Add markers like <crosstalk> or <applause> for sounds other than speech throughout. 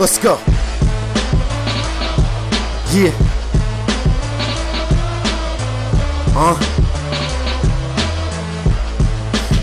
Let's go. Yeah. Uh.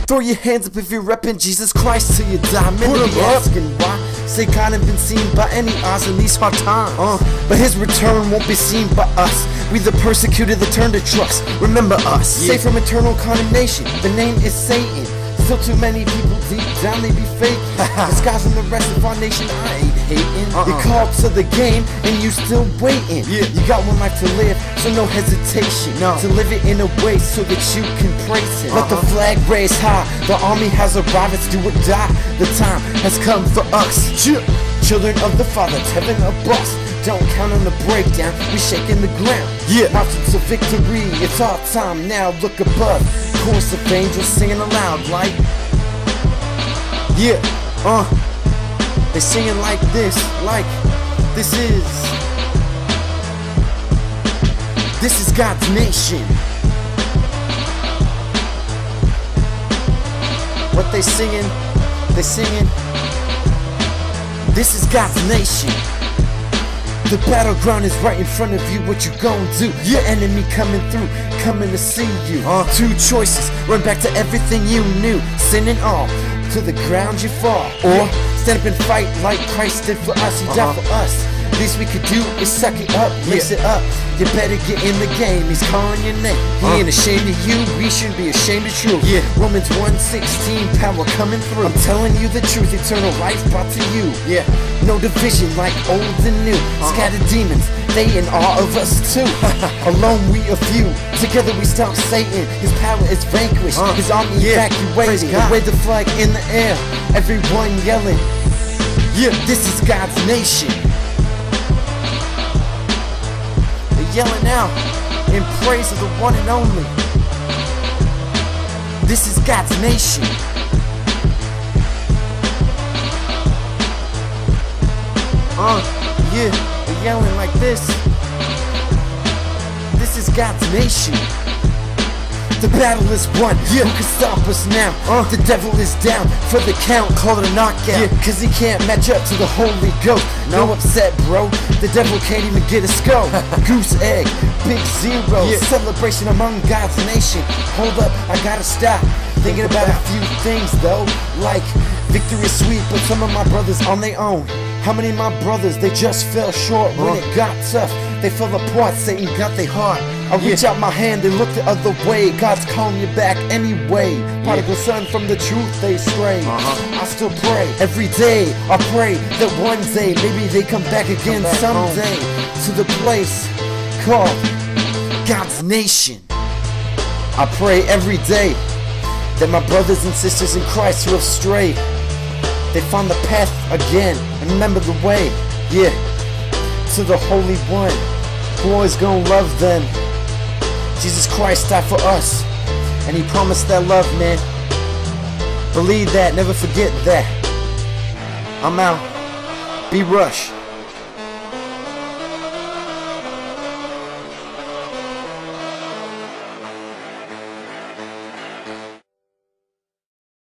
Throw your hands up if you're reppin' Jesus Christ till you die. Man, Put be up. asking why. Say God ain't been seen by any eyes, in these hard times. Uh, but his return won't be seen by us. We the persecuted that turn to trust. Remember us. Yeah. Safe from eternal condemnation. The name is Satan. Still too many people deep down they be fake. <laughs> Disguising the rest of our nation, I ain't hating. Uh-uh. You're called to the game and you still waiting. Yeah. You got one life to live, so no hesitation. No. To live it in a way so that you can praise him. Let the Uh-huh. flag raise high. The army has arrived, it's do or die. The time has come for us. Yeah. Children of the Father, heaven above us. Don't count on the breakdown, we shaking the ground. Yeah. Marching to victory, it's our time now. Look above, chorus of angels singing aloud like, yeah, uh. They singing like this, like this is, this is God's nation. What they singing, they singing. This is God's nation. The battleground is right in front of you. What you gon' do? Your enemy coming through, coming to see you. Uh, two choices: run back to everything you knew, sin and all, to the ground you fall, or stand up and fight like Christ did for us. He died Uh-huh. for us. Least we could do is suck it up, mix Yeah. it up. You better get in the game. He's calling your name. He Uh. ain't ashamed of you. We shouldn't be ashamed of truth. Yeah. Romans 1:16, power coming through. I'm telling you the truth. Eternal life brought to you. Yeah. No division like old and new. Scattered demons, they and all of us too. <laughs> Alone we a few. Together we stop Satan. His power is vanquished. Uh, His army yeah. God. Wave the flag in the air. Everyone yelling. Yeah, this is God's nation. Yelling out in praise of the one and only. This is God's nation. Uh, yeah, they're yelling like this. This is God's nation. The battle is won. Yeah. Who can stop us now? Uh, the devil is down for the count. Call it a knockout. Yeah. Cause he can't match up to the Holy Ghost. No, No. upset, bro. The devil can't even get a skull. <laughs> Goose egg, big zero. Yeah. Celebration among God's nation. Hold up, I gotta stop. Thinking about a few things though. Like, victory is sweet, but some of my brothers on their own. How many of my brothers, they just fell short when Uh. it got tough. They fell apart, Satan got their heart. I reach out my hand and look the other way. God's calling you back anyway. Prodigal son from the truth they stray. Uh-huh. I still pray every day. I pray that one day maybe they come back again back home. someday to the place called God's nation. I pray every day that my brothers and sisters in Christ who have strayed, they find the path again and remember the way. Yeah, to the Holy One who always gonna love them. Jesus Christ died for us, and He promised that love, man. Believe that, never forget that. I'm out. B-Rusch.